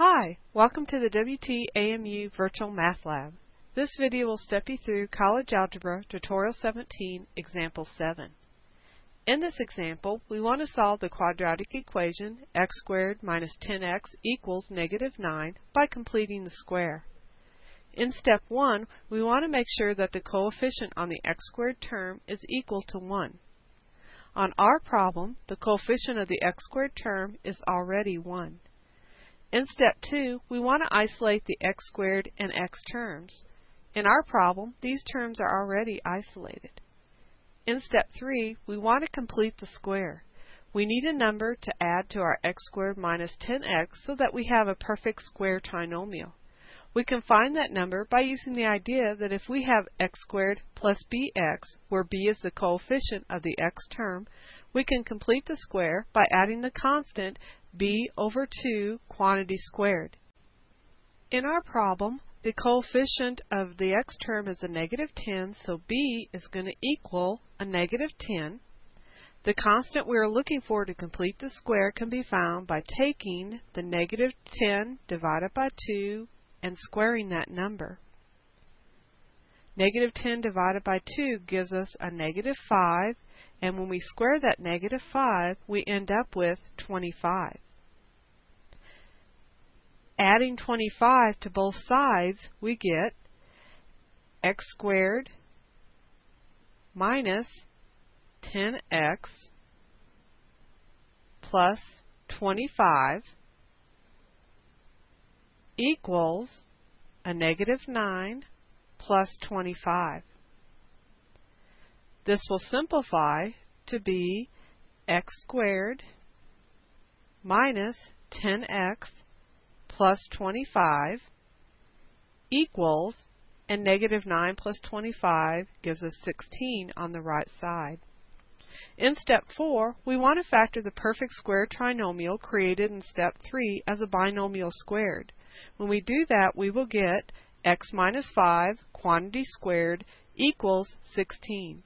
Hi, welcome to the WT-AMU Virtual Math Lab. This video will step you through College Algebra Tutorial 17, Example 7. In this example, we want to solve the quadratic equation x squared minus 10x equals negative 9 by completing the square. In step 1, we want to make sure that the coefficient on the x squared term is equal to 1. On our problem, the coefficient of the x squared term is already 1. In step 2, we want to isolate the x squared and x terms. In our problem, these terms are already isolated. In step 3, we want to complete the square. We need a number to add to our x squared minus 10x so that we have a perfect square trinomial. We can find that number by using the idea that if we have x squared plus bx, where b is the coefficient of the x term, we can complete the square by adding the constant b over 2 quantity squared. In our problem, the coefficient of the x term is a negative 10, so b is going to equal a negative 10. The constant we are looking for to complete the square can be found by taking the negative 10 divided by 2 and squaring that number. Negative 10 divided by 2 gives us a negative 5, and when we square that negative 5, we end up with 25. Adding 25 to both sides, we get x squared minus 10x plus 25 equals a negative 9 plus 25. This will simplify to be x squared minus 10x plus 25 equals, and negative 9 plus 25 gives us 16 on the right side. In step 4, we want to factor the perfect square trinomial created in step 3 as a binomial squared. When we do that, we will get x minus 5 quantity squared equals 16.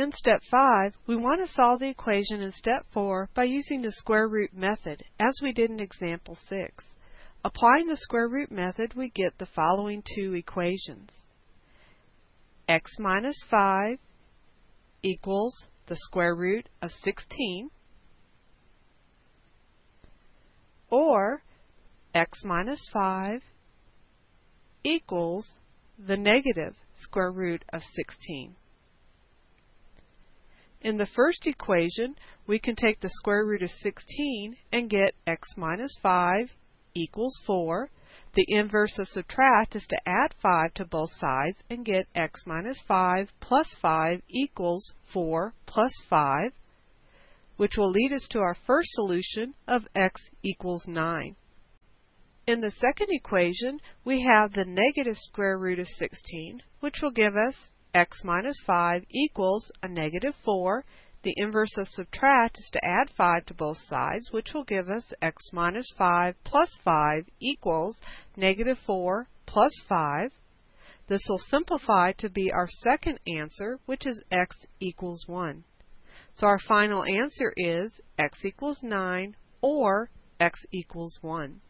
In step 5, we want to solve the equation in step 4 by using the square root method, as we did in example 6. Applying the square root method, we get the following two equations. x minus 5 equals the square root of 16, or x minus 5 equals the negative square root of 16. In the first equation, we can take the square root of 16 and get x minus 5 equals 4. The inverse of subtract is to add 5 to both sides and get x minus 5 plus 5 equals 4 plus 5, which will lead us to our first solution of x equals 9. In the second equation, we have the negative square root of 16, which will give us x minus 5 equals a negative 4. The inverse of subtract is to add 5 to both sides, which will give us x minus 5 plus 5 equals negative 4 plus 5. This will simplify to be our second answer, which is x equals 1. So our final answer is x equals 9 or x equals 1.